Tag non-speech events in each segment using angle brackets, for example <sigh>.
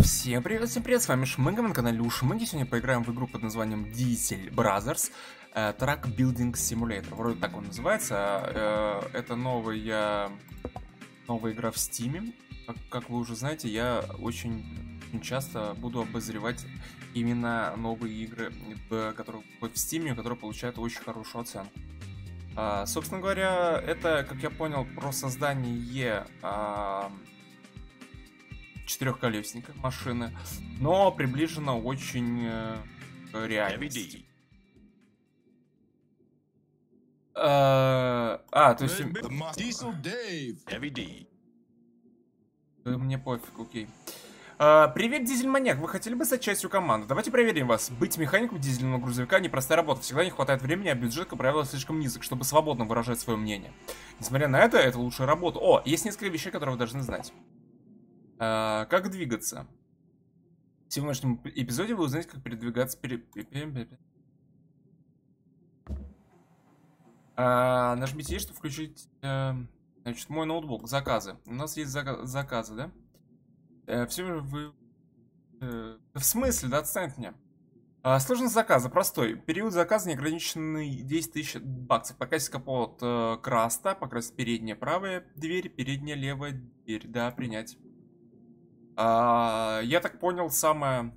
Всем привет, всем привет, с вами Шмыга, на канале у Шмыги. Сегодня поиграем в игру под названием Diesel Brothers э, Track Building Simulator. Вроде так он называется. Э, это новая, новая игра в Стиме. Как, вы уже знаете, я очень, часто буду обозревать именно новые игры, которые в Стиме, которые получают очень хорошую оценку. А, собственно говоря, это, как я понял, про создание а, четырехколесника машины, но приближено очень э, реальности. А, а, то есть... Мне пофиг, окей. А, привет, дизель-маньяк, вы хотели бы стать частью команды? Давайте проверим вас. Быть механиком дизельного грузовика непростая работа. Всегда не хватает времени, а бюджет, как правило, слишком низок, чтобы свободно выражать свое мнение. Несмотря на это, это лучшая работа. О, есть несколько вещей, которые вы должны знать. А, как двигаться? В сегодняшнем эпизоде вы узнаете, как передвигаться перед... А, нажмите чтобы включить... Э, значит, мой ноутбук. Заказы. У нас есть зак заказы, да? Э, все вы... Э, в смысле? Да отстань от меня. А, сложность заказа простой. Период заказа неограниченный 10 тысяч баксов. Покрасить капот э, краста, покрасить передняя правая дверь, передняя левая дверь. Да, принять. А, я так понял, самое...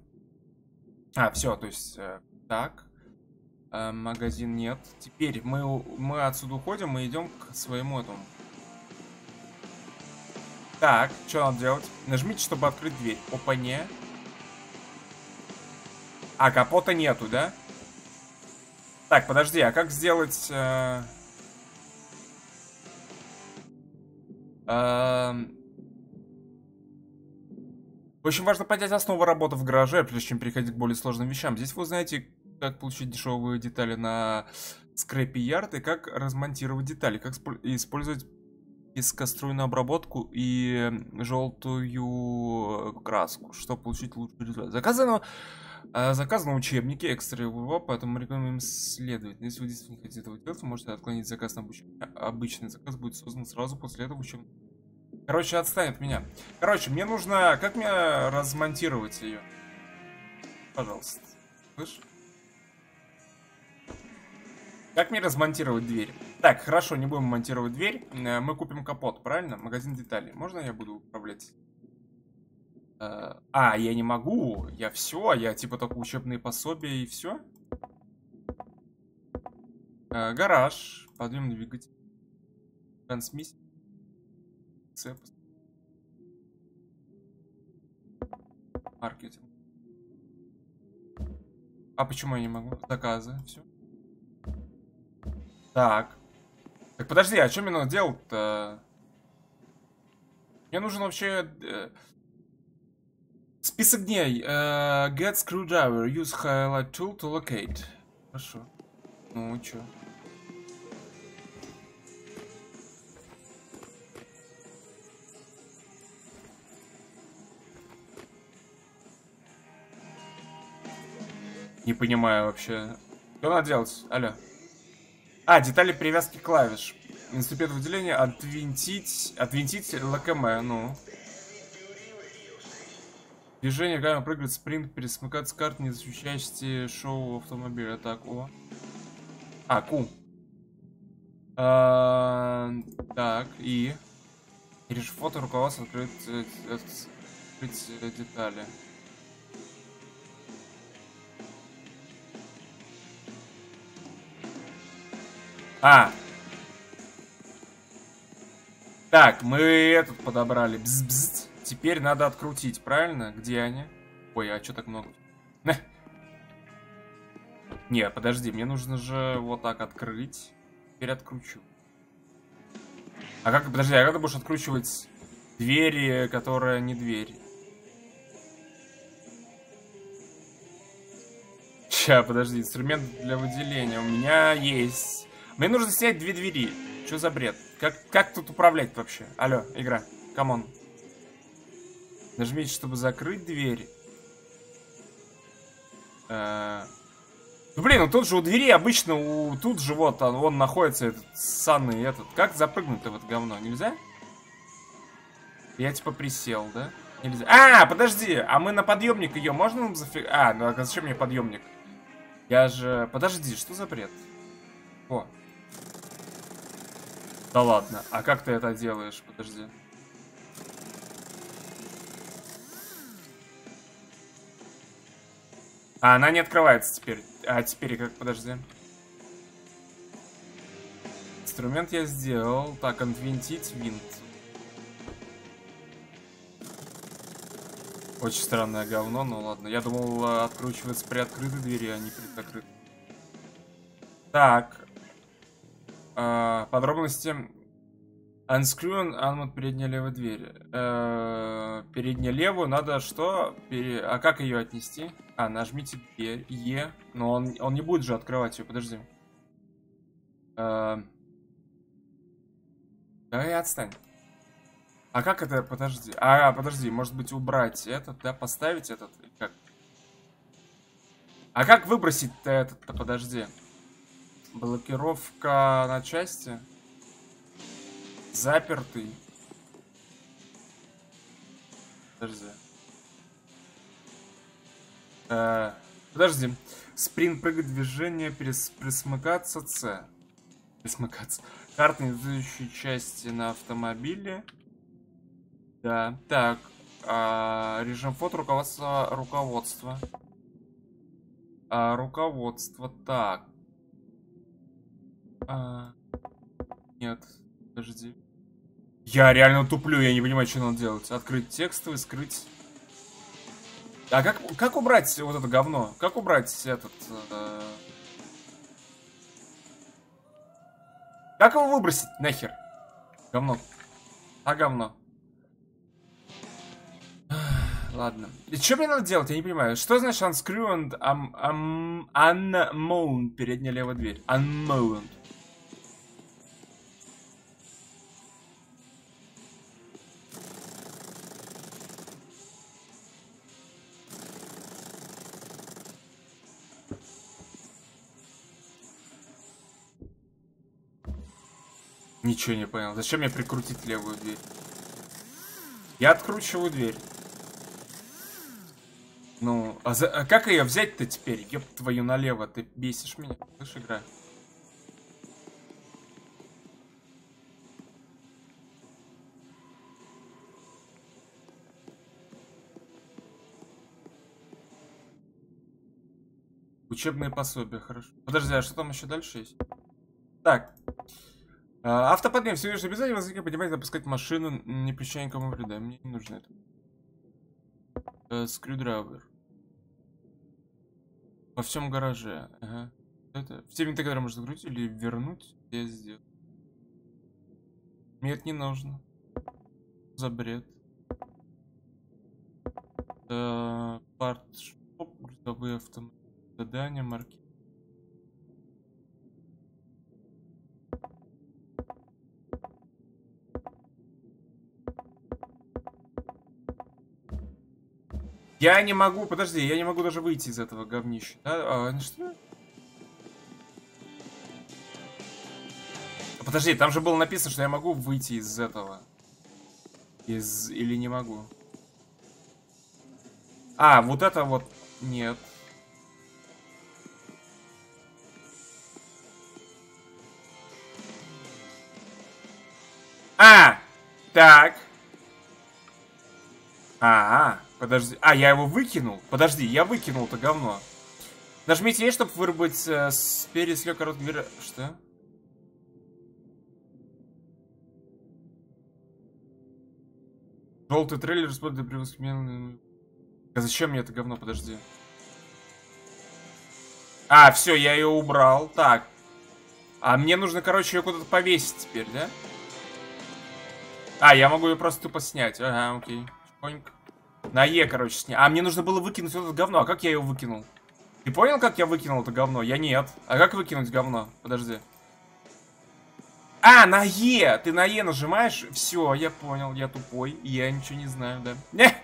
А, все, то есть... Э, так. А, магазин нет. Теперь мы, мы отсюда уходим мы идем к своему этому. Так, что надо делать? Нажмите, чтобы открыть дверь. Опа, не. А, капота нету, да? Так, подожди, а как сделать... Э... Э... Очень важно понять основу работы в гараже, прежде чем переходить к более сложным вещам. Здесь вы узнаете, как получить дешевые детали на скрэпи ярд и как размонтировать детали, как использовать пескоструйную обработку и желтую краску, чтобы получить лучший результат. Заказано, а, заказано учебники экстра его, поэтому рекомендуем следовать. Если вы действительно хотите этого делать, вы можете отклонить заказ на обучение. Обычный заказ будет создан сразу после этого учебника. Короче, отстань от меня. Короче, мне нужно... Как мне размонтировать ее? Пожалуйста. Слышь? Как мне размонтировать дверь? Так, хорошо, не будем монтировать дверь. Э, мы купим капот, правильно? Магазин деталей. Можно я буду управлять? Э, а, я не могу. Я все. Я типа только учебные пособия и все. Э, гараж. Подъемный двигатель. Трансмиссия цеп. Маркетинг. А почему я не могу? Заказы, все. Так. Так подожди, а что мне надо делать-то? Мне нужен вообще... Э, список дней. Uh, get screwdriver. Use highlight tool to locate. Хорошо. Ну, чё? Не понимаю вообще. Что надо делать? Алло. А, детали привязки клавиш. Инструмент выделения отвинтить... Отвинтить ЛКМ, ну. Движение, камера прыгает, спринт, пересмыкаться карт, не защищающие шоу автомобиля. Так, о. А, ку. А, так, и... Режь фото, руководство, открыть, э, открыть э, детали. А. Так, мы этот подобрали. Бз -бз. Теперь надо открутить, правильно? Где они? Ой, а что так много? <laughs> Не, подожди, мне нужно же вот так открыть. Теперь откручу. А как, подожди, а как ты будешь откручивать двери, которая не дверь? Ща, подожди, инструмент для выделения у меня есть. Мне нужно снять две двери. Что за бред? Как, как тут управлять вообще? Алло, игра, come on. Нажмите, чтобы закрыть дверь. Э ну блин, ну тут же у двери обычно, у тут же вот он, он находится этот сраный этот. Как запрыгнуть-то в это говно? Нельзя? Я типа присел, да? Нельзя. А, подожди, а мы на подъемник ее можно зафиг... А, ну а зачем мне подъемник? Я же... Подожди, что за бред? О. Да ладно, а как ты это делаешь? Подожди. А, она не открывается теперь. А, теперь как, подожди. Инструмент я сделал. Так, отвинтить винт. Очень странное говно, но ладно. Я думал, откручивается при открытой двери, а не при закрытой. Так. Э, подробности. Unscrew unmount передняя левая дверь. Э, передняя левую надо что? Пере... А как ее отнести? А, нажмите дверь. Е. Но он, он не будет же открывать ее, подожди. Э, давай отстань. А как это, подожди. А, подожди, может быть убрать этот, да, поставить этот? Как? А как выбросить-то этот-то, подожди. Блокировка на части. Запертый. Подожди. Э, подожди. Спринт прыгать движение, перес, присмыкаться С. Присмыкаться. Карты не части на автомобиле. Да, так. А, режим фото, руководство, руководство. А, руководство, так. А, нет, подожди. Я реально туплю, я не понимаю, что надо делать. Открыть текстовый, скрыть. А как, как убрать вот это говно? Как убрать этот... Э... Как его выбросить нахер? Говно. А говно. Ладно. И что мне надо делать? Я не понимаю. Что значит unscrew and um, um, unmount? Передняя левая дверь. Unmount. Ничего не понял. Зачем мне прикрутить левую дверь? Я откручиваю дверь. Ну, а, за, а как ее взять-то теперь? Ёб твою налево, ты бесишь меня. Слышь, игра. Учебные пособия, хорошо. Подожди, а что там еще дальше есть? Так. А, автоподъем. Все лишь обязательно возникнет поднимать запускать машину, не причиняя никому вреда. Мне не нужно это. Э, screwdriver. Во всем гараже. Ага. Это в те винты, которые можно загрузить или вернуть, я сделаю. Мне это не нужно. За бред. Э, part shop, грузовые автомобили, задания, марки. Я не могу, подожди, я не могу даже выйти из этого говнища. Да? А, что? Подожди, там же было написано, что я могу выйти из этого. Из... Или не могу. А, вот это вот... Нет. А! Так. Подожди. А, я его выкинул? Подожди, я выкинул это говно. Нажмите есть, чтобы вырубить э, спереди слег короткий мир. Что? Желтый трейлер использует при воспоминании. А зачем мне это говно? Подожди. А, все, я ее убрал. Так. А мне нужно, короче, ее куда-то повесить теперь, да? А, я могу ее просто тупо снять. Ага, окей. Поньк. На Е, короче, сня. А мне нужно было выкинуть вот это говно. А как я его выкинул? Ты понял, как я выкинул это говно? Я нет. А как выкинуть говно? Подожди. А, на Е! Ты на Е нажимаешь? Все, я понял, я тупой. Я ничего не знаю, да. Не.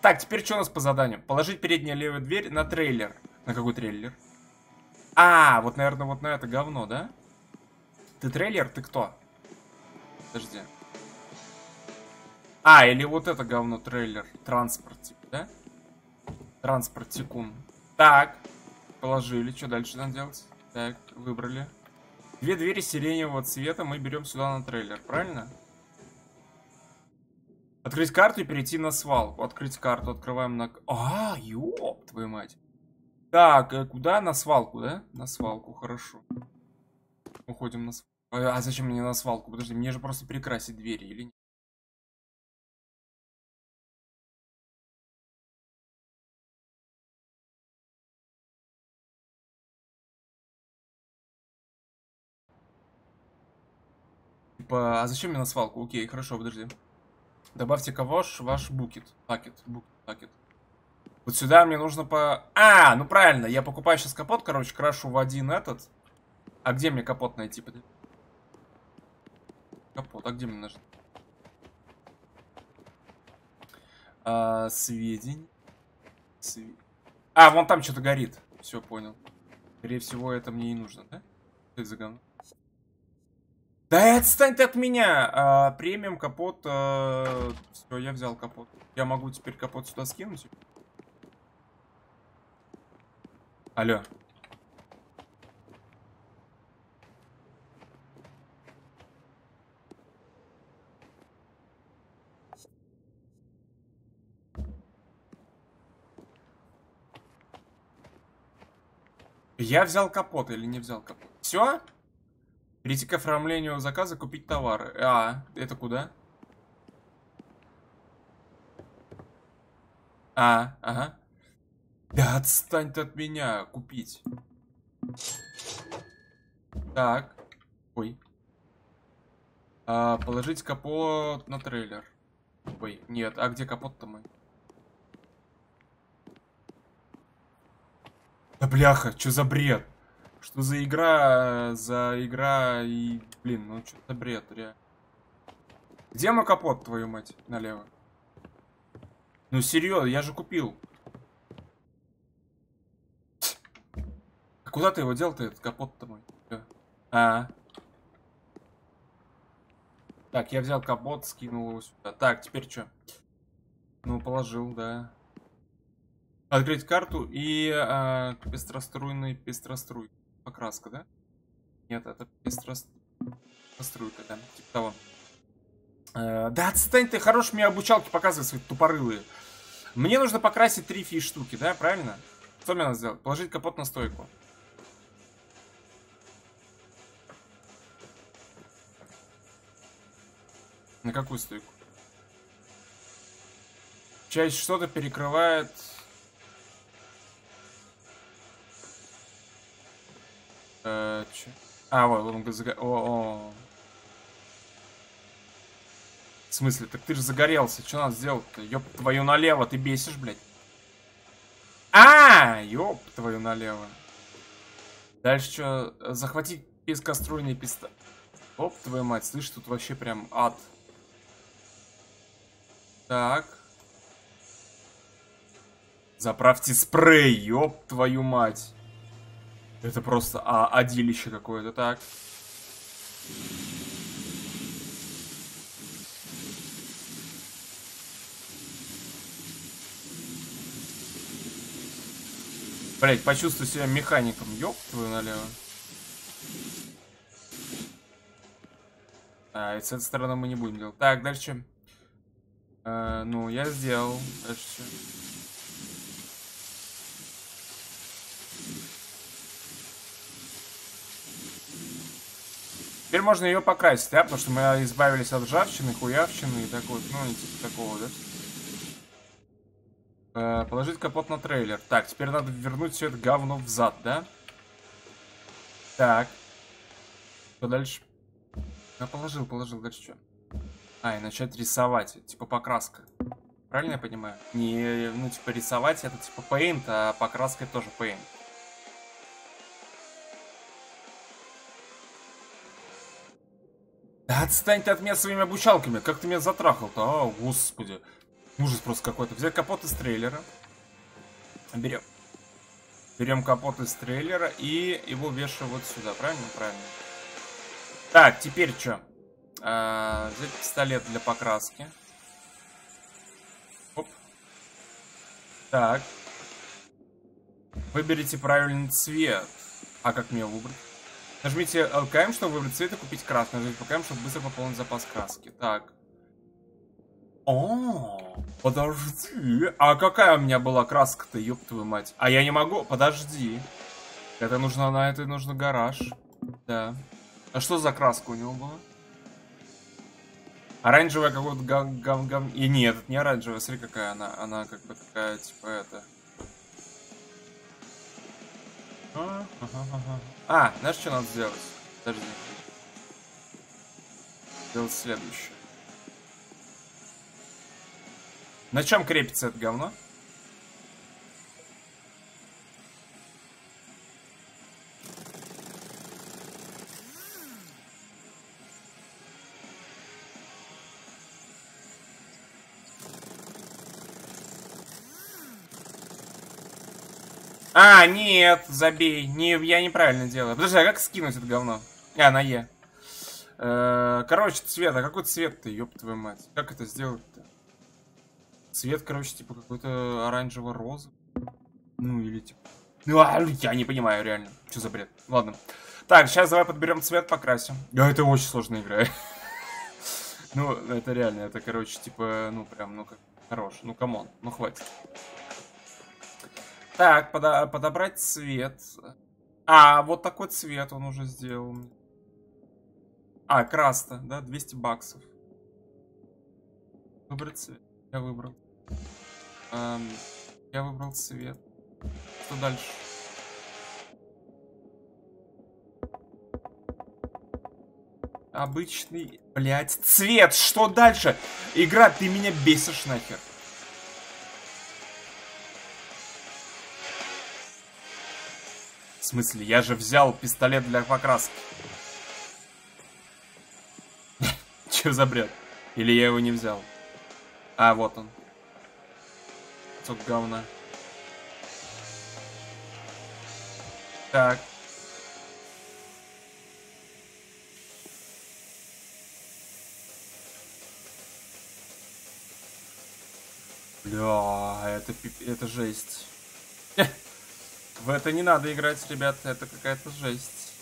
Так, теперь что у нас по заданию? Положить переднюю левую дверь на трейлер. На какой трейлер? А, вот, наверное, вот на это говно, да? Ты трейлер? Ты кто? Подожди. А, или вот это говно трейлер. Транспорт, типа, да? Транспорт секунд. Так. Положили. Что дальше надо делать? Так, выбрали. Две двери сиреневого цвета мы берем сюда на трейлер, правильно? Открыть карту и перейти на свалку. Открыть карту, открываем на... А, ёб твою мать. Так, э, куда? На свалку, да? На свалку, хорошо. Уходим на свалку. А зачем мне на свалку? Подожди, мне же просто перекрасить двери или нет? Типа, а зачем мне на свалку? Окей, хорошо, подожди. Добавьте кавош ваш букет. Пакет, букет, пакет. Вот сюда мне нужно по... А, ну правильно, я покупаю сейчас капот, короче, крашу в один этот. А где мне капот найти? Капот, а где мне нажать? А, сведень. Све... А, вон там что-то горит. Все, понял. Скорее всего, это мне и нужно, да? Что это за говно? Да отстань ты от меня! А, премиум капот. А... Все, я взял капот. Я могу теперь капот сюда скинуть? Алло. Я взял капот или не взял капот? Все? Перейти к оформлению заказа, купить товары. А, это куда? А, ага. Да отстань ты от меня, купить. Так. Ой. А, положить капот на трейлер. Ой, нет, а где капот-то мой? Да бляха, что за бред? Что за игра, за игра и... Блин, ну что за бред, реально. Где мой капот, твою мать, налево? Ну серьезно, я же купил. Куда ты его дел-то, этот капот-то мой? А. Так, я взял капот, скинул его сюда. Так, теперь что? Ну, положил, да. Открыть карту и а, пестроструйный пестроструй покраска, да? Нет, это постройка, да, типа того. Э, да отстань ты, хорош мне обучалки показывай свои тупорылые. Мне нужно покрасить три фи штуки, да, правильно? Что мне надо сделать? Положить капот на стойку. На какую стойку? Часть что-то перекрывает Чё? А, вот, он загорел. О, о. В смысле? Так ты же загорелся. Что надо сделать-то? Ёб твою налево, ты бесишь, блядь. А, ёб твою налево. Дальше что? Захватить пескоструйный пистолет. Оп, твою мать, слышь, тут вообще прям ад. Так. Заправьте спрей, ёб твою мать. Это просто а, одилище какое-то, так. Блять, почувствуй себя механиком. Ёб твою налево. А, и с этой стороны мы не будем делать. Так, дальше. А, ну, я сделал. Дальше Теперь можно ее покрасить, да? Потому что мы избавились от ржавчины, хуявчины и такой, ну, и типа такого, да? Э, положить капот на трейлер. Так, теперь надо вернуть все это говно в зад, да? Так. Что дальше? Я положил, положил. Дальше что? А, и начать рисовать. Типа покраска. Правильно я понимаю? Не, ну, типа рисовать это типа paint, а покраска тоже paint. Да отстань ты от меня своими обучалками. Как ты меня затрахал-то? А, господи. Ужас просто какой-то. Взять капот из трейлера. Берем. Берем капот из трейлера и его вешаем вот сюда. Правильно? Правильно. Так, теперь что? А, взять пистолет для покраски. Оп. Так. Выберите правильный цвет. А как мне выбрать? Нажмите ЛКМ, чтобы выбрать цвет и купить красный. Нажмите ЛКМ, чтобы быстро пополнить запас краски. Так. О, подожди. А какая у меня была краска-то, ёб твою мать? А я не могу. Подожди. Это нужно, на это нужно гараж. Да. А что за краска у него была? Оранжевая какой-то гам гам гам. И нет, это не оранжевая, смотри какая она. Она как бы такая, типа это. А, ага, ага. А знаешь, что надо сделать? Подожди. Сделать следующее. На чем крепится это говно? А, нет, забей. Не, я неправильно делаю. Подожди, а как скинуть это говно? А, на Е. Э, короче, цвет. А какой цвет ты, ёб твою мать? Как это сделать-то? Цвет, короче, типа какой-то оранжево-розовый. Ну, или типа... Ну, а, я не понимаю, реально. Что за бред? Ладно. Так, сейчас давай подберем цвет, покрасим. Да, это очень сложная игра. <laughs> Ну, это реально, это, короче, типа, ну, прям, ну, как, хорош. Ну, come on, ну, хватит. Так, подо подобрать цвет. А, вот такой цвет он уже сделал. А, краста, да, 200 баксов. Выбрать цвет. Я выбрал. Эм, я выбрал цвет. Что дальше? Обычный, блядь, цвет. Что дальше? Игра, ты меня бесишь нахер. В смысле, я же взял пистолет для покраски. <laughs> Че за бред? Или я его не взял? А, вот он. Цок говна. Так. Бля, это, это жесть. <laughs> В это не надо играть, ребят, это какая-то жесть.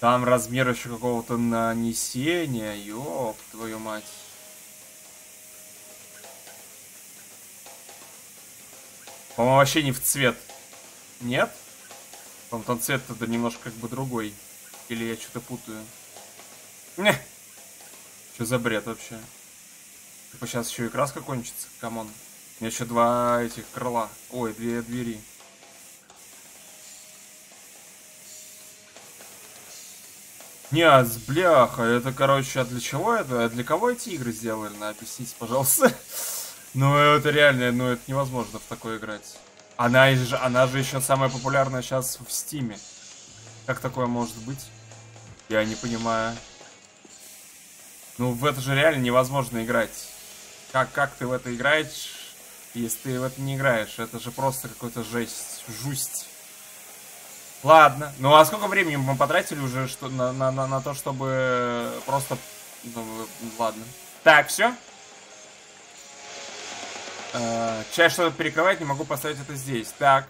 Там размер еще какого-то нанесения, ёб твою мать. По-моему, вообще не в цвет. Нет? Там цвет тогда немножко как бы другой. Или я что-то путаю. Не. Что за бред вообще? Типа сейчас еще и краска кончится, come on. У меня еще два этих крыла. Ой, две двери. Нет, бляха, это, короче, а для чего это? А для кого эти игры сделали? На, объясните, пожалуйста. <laughs> ну, это реально, ну, это невозможно в такое играть. Она же, она же еще самая популярная сейчас в Стиме. Как такое может быть? Я не понимаю. Ну, в это же реально невозможно играть. Как, как ты в это играешь, если ты в это не играешь? Это же просто какой-то жесть, жусть. Ладно. Ну а сколько времени мы потратили уже что, на, на, на, на то, чтобы просто... Ну, ладно. Так, все? Э, часть что-то перекрывать, не могу поставить это здесь. Так.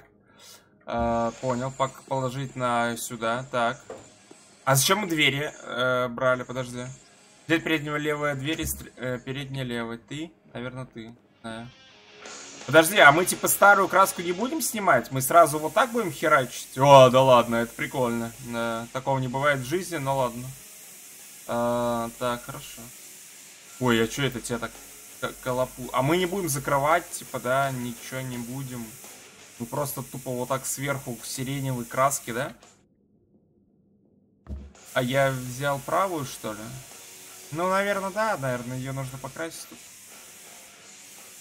Э, понял. Положить на сюда. Так. А зачем мы двери э, брали? Подожди. Дверь переднего левая, дверь э, передняя левая. Ты? Наверное, ты. Да. Подожди, а мы типа старую краску не будем снимать? Мы сразу вот так будем херачить? О, да ладно, это прикольно. Да, такого не бывает в жизни, но ладно. А, так, хорошо. Ой, а что это тебя так колопу? А мы не будем закрывать, типа, да, ничего не будем. Мы просто тупо вот так сверху сиреневой краски, да? А я взял правую, что ли? Ну, наверное, да, наверное, ее нужно покрасить.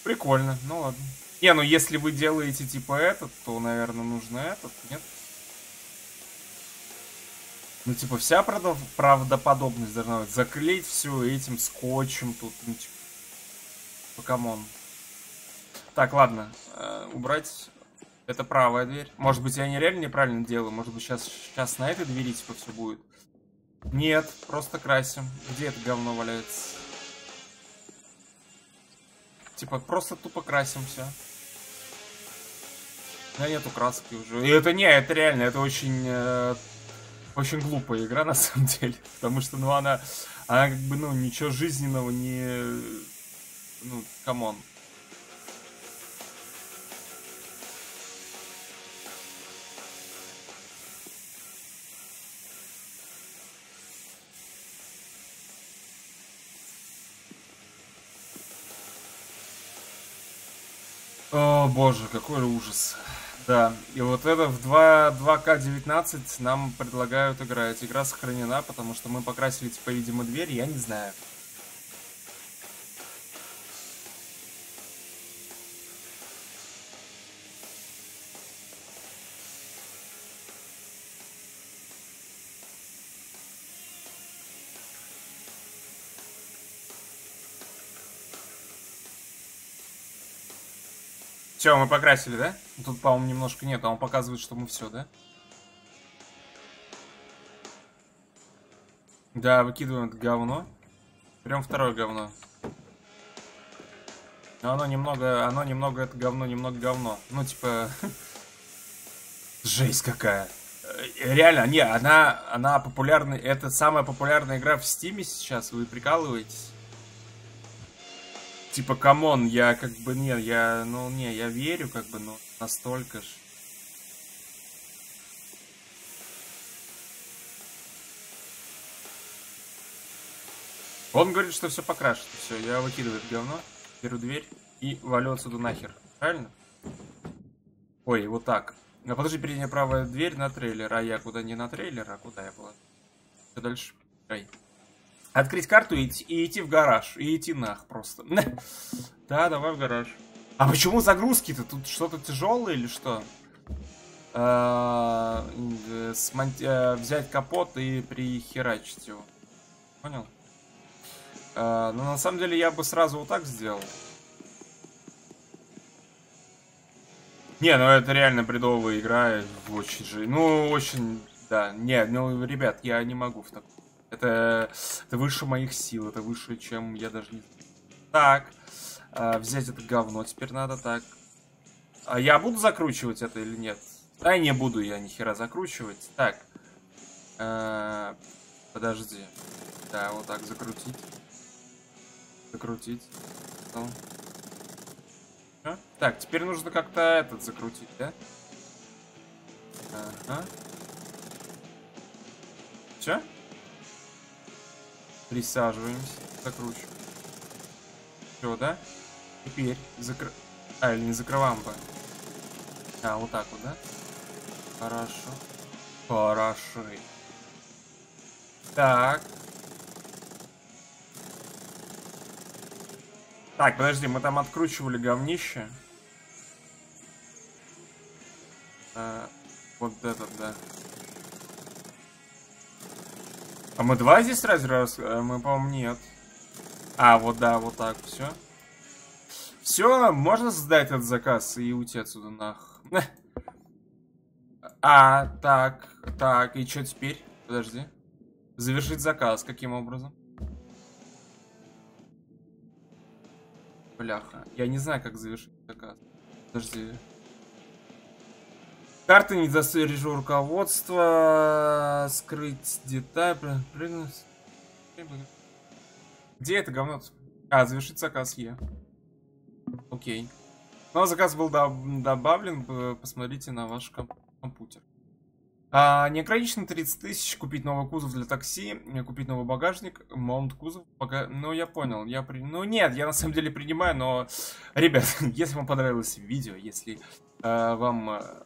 Прикольно, ну ладно. Не, ну если вы делаете типа этот, то, наверное, нужно этот, нет? Ну, типа, вся правдоподобность должна быть. Заклеить все этим скотчем тут, ну, типа. Но come on. Так, ладно. Э, убрать. Это правая дверь. Может быть, я нереально неправильно делаю. Может быть, сейчас, сейчас на этой двери, типа, все будет. Нет, просто красим. Где это говно валяется? Типа, просто тупо красим все. Меня нету краски уже. И это не, это реально, это очень... Э, очень глупая игра, <laughs> на самом деле. Потому что, ну, она... Она как бы, ну, ничего жизненного не... Ну, come on. Боже, какой ужас. Да, и вот это в 2, 2К19 нам предлагают играть. Игра сохранена, потому что мы покрасили, типа, видимо, дверь, я не знаю. Все, мы покрасили, да? Тут, по-моему, немножко нет, а он показывает, что мы все, да? Да, выкидываем это говно. Берем второе говно. Но оно немного, оно немного, это говно, немного говно. Ну, типа... <laughs> Жесть какая. Э, реально, не, она, она популярная, это самая популярная игра в Стиме сейчас, вы прикалываетесь? Типа, come on, я как бы, не, я, ну, не, я верю, как бы, ну, настолько ж. Он говорит, что все покрашено. Все, я выкидываю это говно, беру дверь и валю отсюда нахер. Правильно? Ой, вот так. А подожди, передняя правая дверь на трейлер. А я куда не на трейлер, а куда я была? Что дальше? Ай. Открыть карту и и идти в гараж. И идти нах просто. <laughs> Да, давай в гараж. А почему загрузки-то? Тут что-то тяжелое или что? А, э, взять капот и прихерачить его. Понял? А, ну, на самом деле, я бы сразу вот так сделал. Не, ну это реально бредовая игра. Очень же. Ну, очень. Да. Не, ну, ребят, я не могу в таком. Это, это выше моих сил, это выше, чем я даже не... Так, а, взять это говно теперь надо, так. А я буду закручивать это или нет? Да, не буду я ни хера закручивать. Так, а, подожди. Да, вот так закрутить. Закрутить. А? Так, теперь нужно как-то этот закрутить, да? Ага. Все? Присаживаемся. Закручиваем. Все, да? Теперь закр... А, или не закрываем бы. А, вот так вот, да? Хорошо. Хорошо. Так. Так, подожди, мы там откручивали говнище. А, вот этот, да. А мы два здесь разве раз? А мы, по-моему, нет. А, вот да, вот так, все. Все, можно сдать этот заказ и уйти отсюда нах. <laughs> А, так, так, и что теперь? Подожди. Завершить заказ, каким образом? Бляха, я не знаю, как завершить заказ. Подожди. Карты не режу руководство. Скрыть деталь. Прыгнуть. Где это говно? А, завершить заказ Е. Окей. Но заказ был добавлен. Посмотрите на ваш компьютер. А, неограниченно 30 тысяч, купить новый кузов для такси, купить новый багажник, маунт кузов, пока... Ну, я понял, я при... Ну, нет, я на самом деле принимаю, но... Ребят, <laughs> если вам понравилось видео, если э, вам э,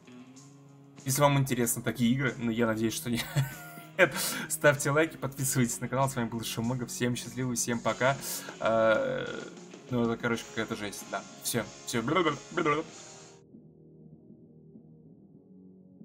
если вам интересны такие игры, ну я надеюсь, что <laughs> нет. Ставьте лайки, подписывайтесь на канал. С вами был Шумыгов. Всем счастливо, всем пока. А, ну, это, короче, какая-то жесть. Да, все, все.